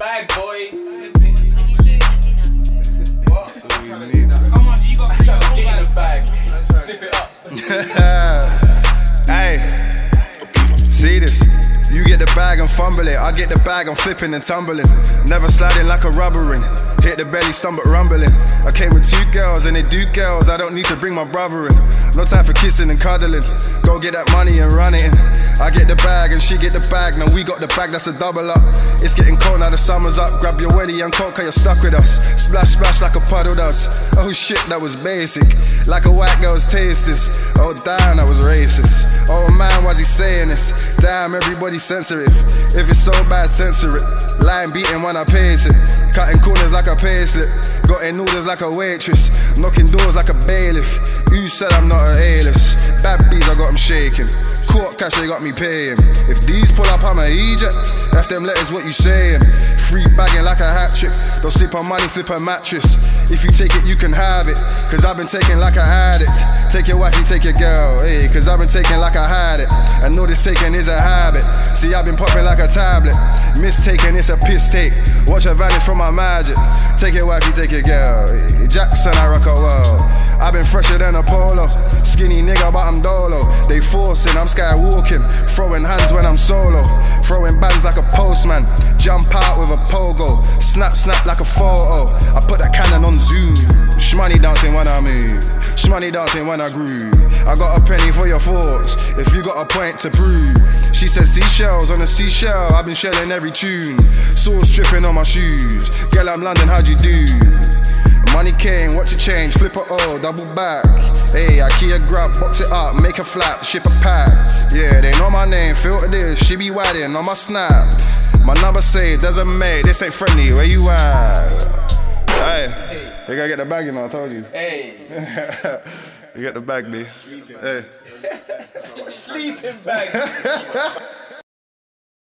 bag, boy. What? Come on, you got to get in the bag. Zip it up. hey, see this? You get the bag and fumble it. I get the bag, I'm flipping and tumbling. Never sliding like a rubber ring. Hit the belly, stumble rumbling. I came with two girls and they do girls. I don't need to bring my brother in. No time for kissing and cuddling. Go get that money and run it in. I get the bag and she get the bag. Now we got the bag, that's a double up. It's getting cold now, the summer's up. Grab your weddy and coke, cause you're stuck with us. Splash, splash like a puddle does. Oh shit, that was basic. Like a white girl's taste. Oh damn, that was racist. Oh man, Damn, everybody sensitive. If it's so bad, censor it. Line beating when I pace it. Cutting corners like a payslip. Got orders like a waitress. Knocking doors like a bailiff. You said I'm not a A-list. Bad bees, I got them shaking. Court cash, they got me paying. If these pull up, I'm a Egypt. F them letters, what you saying? Free bagging like a hat trick. Don't sleep on money, flip a mattress. If you take it, you can have it. Cause I've been taking like a addict. Take your wife, you take your girl. Hey, cause I've been taking like I had it. I know this taking is a habit. See, I've been popping like a tablet. Mistaken, it's a piss take. Watch her vanish from my magic. Take your wife, you take your girl. Jackson, I rock a world. I've been fresher than a polo. Skinny nigga, but I'm dolo. They forcing, I'm skywalking. Throwing hands when I'm solo. Throwing bands like a postman. Jump out with a pogo. Snap, snap like a photo. I put that cannon on zoom. Shmoney dancing when I move. Shmoney dancing when I groove. I got a penny for your thoughts. If you got a point to prove. She said seashells on a seashell. I've been shelling every tune. Sauce dripping on my shoes. Girl, I'm London, how'd you do? Money came, watch it change, flip it all, double back. Hey, IKEA grab, box it up, make a flap, ship a pack. Yeah, they know my name, filter this, she be wadding on my snap. My number saved, a mate, this ain't friendly, where you at? Hey, they gotta get the bag, you know, I told you. Hey. you get the bag, B. Hey. Sleeping bag.